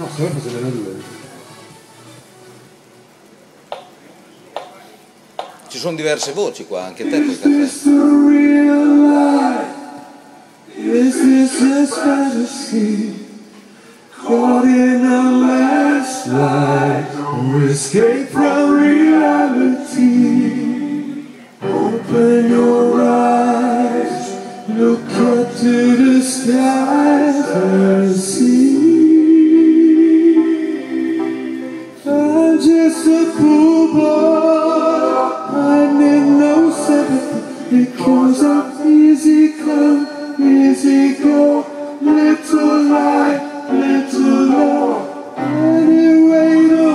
No, se no faceva due. Ci sono diverse voci qua, anche te Is this real life? Is this just fantasy? Caught in a landslide, no escape from reality. Open your eyes, look up to the skies because I'm easy come, easy go. Little light, little love. Anyway, the.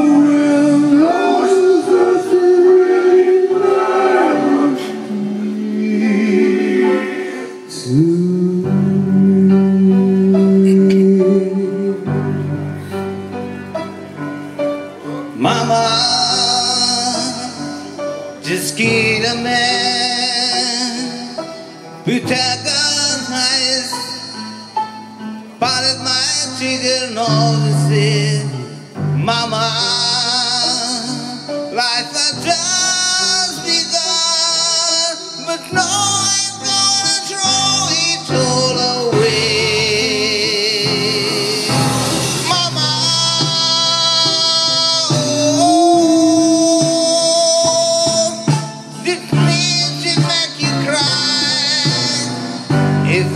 Mama, just get a man, Pythagoras eyes, parted my the sea. Mama, life has just begun, but no,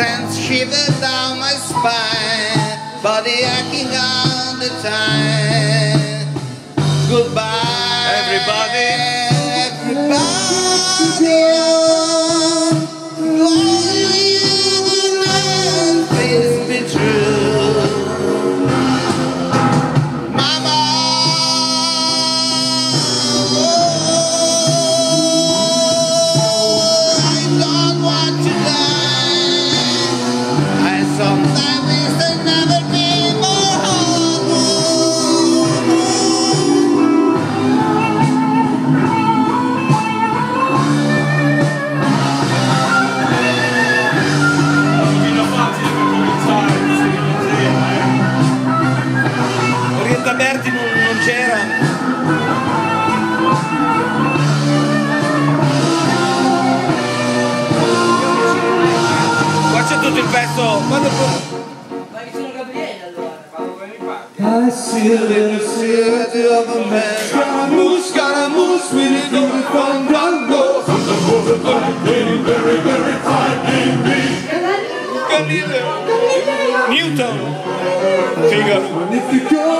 Sends shivers down my spine, body aching all the time. Goodbye, c'era. Qua c'è tutto il pezzo. Quando I see a little of a man. Scaramouche, Scaramouche, with it going from Django. From the moment I'm getting very, very fine Galileo. Newton. Figaro.